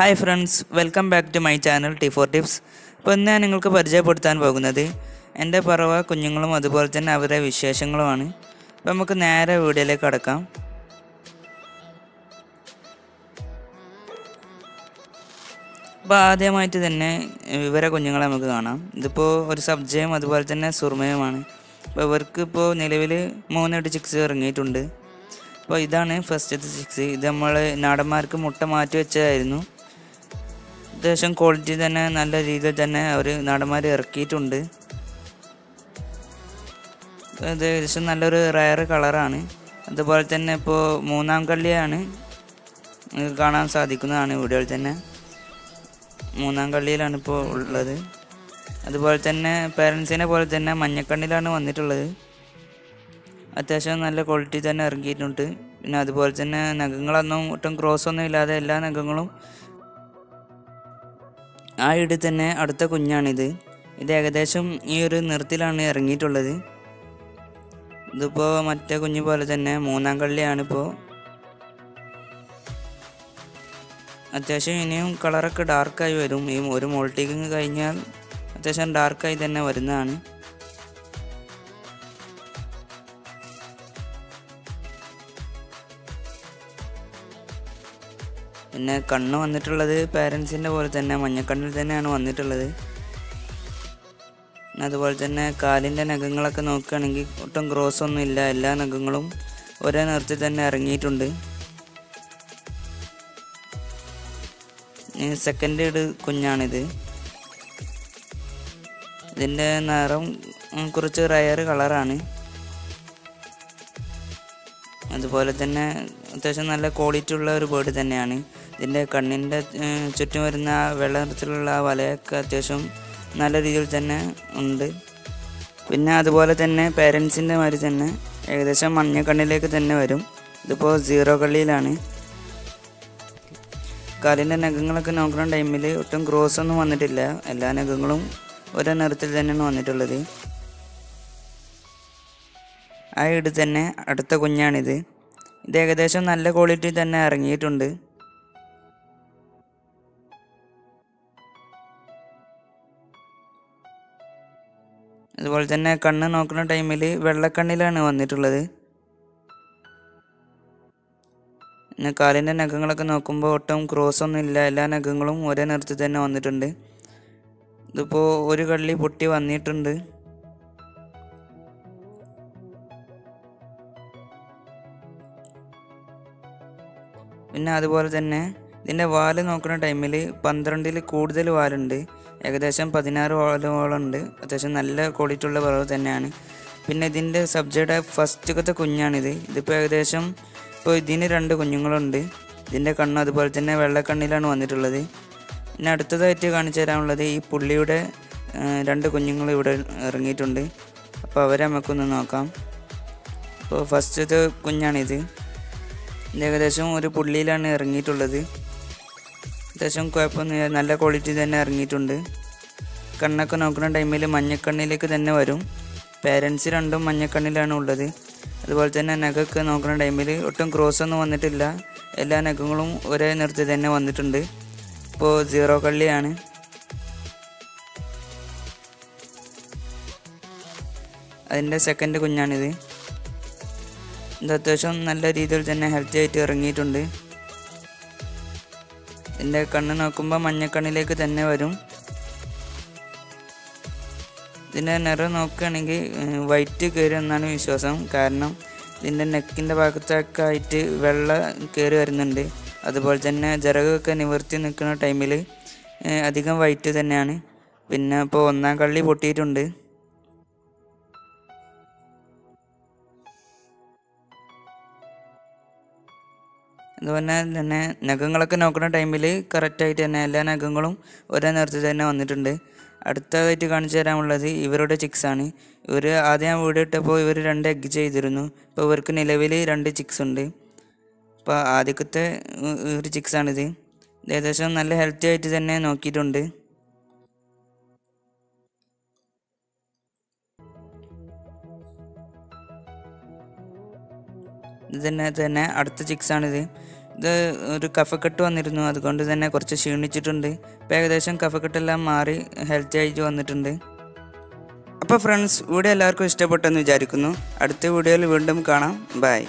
Hi friends welcome back to my channel T four tips ഇപ്പോൾ ഇന്ന് ഞാൻ നിങ്ങൾക്ക് പരിചയപ്പെടുത്താൻ പോകുന്നത് എന്റെ പറവ കുഞ്ഞുങ്ങളും അതുപോലെ തന്നെ അവരുടെ വിശേഷങ്ങളുമാണ്. അപ്പോൾ നമുക്ക് നേരെ വീഡിയോയിലേക്ക് കടക്കാം. അപ്പോൾ ആദ്യമായിട്ട് തന്നെ ഇവരെ കുഞ്ഞുങ്ങളെ നമുക്ക് കാണാം. ഇതിപ്പോൾ ഒരു സബ്ജയും അതുപോലെ തന്നെ സുർമയുമാണ്. അപ്പോൾ ഇവർക്ക് ഇപ്പോൾ നിലവിൽ മൂന്നെട്ട് ചിക്സ് ഇറങ്ങിയിട്ടുണ്ട്. അപ്പോൾ ഇതാണ് ഫസ്റ്റത്തെ ചിക്സ് ഇത് നമ്മൾ നാടന്മാർക്ക് മുട്ട മാറ്റി വെച്ചതായിരുന്നു. അത്യാവശ്യം ക്വാളിറ്റി തന്നെ നല്ല രീതിയിൽ തന്നെ അവർ നടന്മാർ ഇറക്കിയിട്ടുണ്ട്. ഇത് ഏകദേശം നല്ലൊരു റയർ കളറാണ് അതുപോലെ തന്നെ ഇപ്പോൾ മൂന്നാം കള്ളിയാണ് കാണാൻ സാധിക്കുന്നതാണ് വീടുകൾ തന്നെ. മൂന്നാം കള്ളിയിലാണ് ഇപ്പോൾ ഉള്ളത്. അതുപോലെ തന്നെ പേരൻസിനെ പോലെ തന്നെ മഞ്ഞക്കണ്ണിലാണ് വന്നിട്ടുള്ളത്. അത്യാവശ്യം നല്ല ക്വാളിറ്റി തന്നെ ഇറങ്ങിയിട്ടുണ്ട്. പിന്നെ അതുപോലെ തന്നെ നഖങ്ങളൊന്നും ഒട്ടും ക്രോസ് ഒന്നും ഇല്ലാതെ എല്ലാ നഖങ്ങളും ആ ഇടി തന്നെ അടുത്ത കുഞ്ഞാണിത്. ഇത് ഏകദേശം ഈ ഒരു നിറത്തിലാണ് ഇറങ്ങിയിട്ടുള്ളത്. ഇതിപ്പോൾ മറ്റേ കുഞ്ഞ് പോലെ തന്നെ മൂന്നാം കള്ളിയാണിപ്പോൾ അത്യാവശ്യം ഇനിയും കളറൊക്കെ ഡാർക്കായി വരും. ഈ ഒരു മോൾട്ടിങ് കഴിഞ്ഞാൽ അത്യാവശ്യം ഡാർക്കായി തന്നെ വരുന്നതാണ്. പിന്നെ കണ്ണ് വന്നിട്ടുള്ളത് പാരൻസിന്റെ പോലെ തന്നെ മഞ്ഞക്കണ്ണിൽ തന്നെയാണ് വന്നിട്ടുള്ളത്. പിന്നെ അതുപോലെ തന്നെ കാലിന്റെ നഖങ്ങളൊക്കെ നോക്കുകയാണെങ്കിൽ ഒട്ടും ക്രോസ് ഒന്നും ഇല്ല. എല്ലാ നഖങ്ങളും ഒരേ നിറത്തിൽ തന്നെ ഇറങ്ങിയിട്ടുണ്ട്. സെക്കൻഡ് ഇട് കുഞ്ഞാണിത്. ഇതിന്റെ നിറം കുറച്ച് റയർ കളറാണ് അതുപോലെ തന്നെ അത്യാവശ്യം നല്ല ക്വാളിറ്റി ഉള്ള ഒരു ബേർഡ് തന്നെയാണ്. ഇതിന്റെ കണ്ണിന്റെ ചുറ്റും വരുന്ന ആ വെള്ള നിറത്തിലുള്ള ആ വലയൊക്കെ അത്യാവശ്യം നല്ല രീതിയിൽ തന്നെ ഉണ്ട്. പിന്നെ അതുപോലെ തന്നെ പേരൻസിന്റെ മാതിരി തന്നെ ഏകദേശം മഞ്ഞ കണ്ണിലേക്ക് തന്നെ വരും. ഇതിപ്പോൾ സീറോ കള്ളിയിലാണ്. കാലിന്റെ നഖങ്ങളൊക്കെ നോക്കുന്ന ടൈമിൽ ഒട്ടും ക്രോസ് ഒന്നും വന്നിട്ടില്ല. എല്ലാ നഖങ്ങളും ഒരേ നിറത്തിൽ തന്നെയാണ് വന്നിട്ടുള്ളത്. ആ ഇട് തന്നെ അടുത്ത കുഞ്ഞാണിത്. ഇത് ഏകദേശം നല്ല ക്വാളിറ്റി തന്നെ ഇറങ്ങിയിട്ടുണ്ട്. അതുപോലെ തന്നെ കണ്ണ് നോക്കുന്ന ടൈമിൽ വെള്ളക്കണ്ണിലാണ് വന്നിട്ടുള്ളത്. പിന്നെ കാലിന്റെ നഖങ്ങളൊക്കെ നോക്കുമ്പോൾ ഒട്ടും ക്രോസ് ഒന്നും ഇല്ല. എല്ലാ നഖങ്ങളും ഒരേ നിറത്തിൽ തന്നെ വന്നിട്ടുണ്ട്. ഇതിപ്പോൾ ഒരു കള്ളി പൊട്ടി വന്നിട്ടുണ്ട്. പിന്നെ അതുപോലെ തന്നെ ഇതിന്റെ വാൽ നോക്കുന്ന ടൈമിൽ പന്ത്രണ്ടിൽ കൂടുതൽ വാലുണ്ട്. ഏകദേശം പതിനാറ് ഉണ്ട് അത്യാവശ്യം നല്ല ക്വാളിറ്റി ഉള്ള പറവ് തന്നെയാണ്. പിന്നെ ഇതിന്റെ സബ്ജയുടെ ഫസ്റ്റ് കുഞ്ഞാണിത്. ഇതിപ്പോൾ ഏകദേശം ഇപ്പോൾ ഇതിന് രണ്ട് കുഞ്ഞുങ്ങളുണ്ട്. ഇതിന്റെ കണ്ണ് അതുപോലെ തന്നെ വെള്ളക്കണ്ണിലാണ് വന്നിട്ടുള്ളത്. പിന്നെ അടുത്തതായിട്ട് കാണിച്ചു തരാനുള്ളത് ഈ പുള്ളിയുടെ രണ്ട് കുഞ്ഞുങ്ങൾ ഇവിടെ ഇറങ്ങിയിട്ടുണ്ട്. അപ്പോൾ അവരെ നമുക്കൊന്ന് നോക്കാം. അപ്പോൾ ഫസ്റ്റത്തെ കുഞ്ഞാണിത്. ഏകദേശം ഒരു പുള്ളിയിലാണ് ഇറങ്ങിയിട്ടുള്ളത്. അത്യാവശ്യം കുഴപ്പമൊന്നും നല്ല ക്വാളിറ്റി തന്നെ ഇറങ്ങിയിട്ടുണ്ട്. കണ്ണൊക്കെ നോക്കുന്ന ടൈമിൽ മഞ്ഞക്കണ്ണിലേക്ക് തന്നെ വരും. പേരൻസ് രണ്ടും മഞ്ഞക്കണ്ണിലാണ് ഉള്ളത്. അതുപോലെ തന്നെ നഖമൊക്കെ നോക്കുന്ന ടൈമിൽ ഒട്ടും ക്രോസ് ഒന്നും വന്നിട്ടില്ല. എല്ലാ നഖങ്ങളും ഒരേ നിറത്തിൽ തന്നെ വന്നിട്ടുണ്ട്. ഇപ്പോൾ സീറോ കള്ളിയാണ്. അതിന്റെ സെക്കൻഡ് കുഞ്ഞാണിത്. ഇത് അത്യാവശ്യം നല്ല രീതിയിൽ തന്നെ ഹെൽത്തി ആയിട്ട് ഇറങ്ങിയിട്ടുണ്ട്. ഇതിന്റെ കണ്ണ് നോക്കുമ്പോൾ മഞ്ഞക്കണ്ണിലേക്ക് തന്നെ വരും. ഇതിന്റെ നിറം നോക്കുകയാണെങ്കിൽ വൈറ്റ് കയറി എന്നാണ് വിശ്വാസം. കാരണം ഇതിന്റെ നെക്കിന്റെ ഭാഗത്തൊക്കെ ആയിട്ട് വെള്ള കയറി വരുന്നുണ്ട്. അതുപോലെ തന്നെ ജരകൊക്കെ നിവർത്തി നിൽക്കുന്ന ടൈമിൽ അധികം വൈറ്റ് തന്നെയാണ്. പിന്നെ ഇപ്പോൾ ഒന്നാം കള്ളി പൊട്ടിയിട്ടുണ്ട്. അതുപോലെ തന്നെ നഖങ്ങളൊക്കെ നോക്കുന്ന ടൈമിൽ കറക്റ്റായിട്ട് തന്നെ എല്ലാ നഖങ്ങളും ഒരേ നിറത്തിൽ തന്നെ വന്നിട്ടുണ്ട്. അടുത്തതായിട്ട് കാണിച്ചു തരാനുള്ളത് ഇവരുടെ ചിക്സ് ആണ്. ഇവർ ആദ്യം വീഡിയോ ഇട്ടപ്പോൾ ഇവർ രണ്ട് എഗ് ചെയ്തിരുന്നു. ഇപ്പോൾ ഇവർക്ക് നിലവിൽ രണ്ട് ചിക്സ് ഉണ്ട്. അപ്പോൾ ആദ്യത്തെ ഒരു ചിക്സ് ആണിത്. ഇത് ഏകദേശം നല്ല ഹെൽത്തി ആയിട്ട് തന്നെ നോക്കിയിട്ടുണ്ട്. ഇത് തന്നെ അടുത്ത ചിക്സ് ആണിത് ഇത് ഒരു കഫക്കെട്ട് വന്നിരുന്നു. അതുകൊണ്ട് തന്നെ കുറച്ച് ക്ഷീണിച്ചിട്ടുണ്ട്. ഇപ്പോൾ ഏകദേശം കഫക്കെട്ടെല്ലാം മാറി ഹെൽത്തി ആയിട്ട് വന്നിട്ടുണ്ട്. അപ്പോൾ ഫ്രണ്ട്സ് വീഡിയോ എല്ലാവർക്കും ഇഷ്ടപ്പെട്ടെന്ന് വിചാരിക്കുന്നു. അടുത്ത വീഡിയോയിൽ വീണ്ടും കാണാം. ബൈ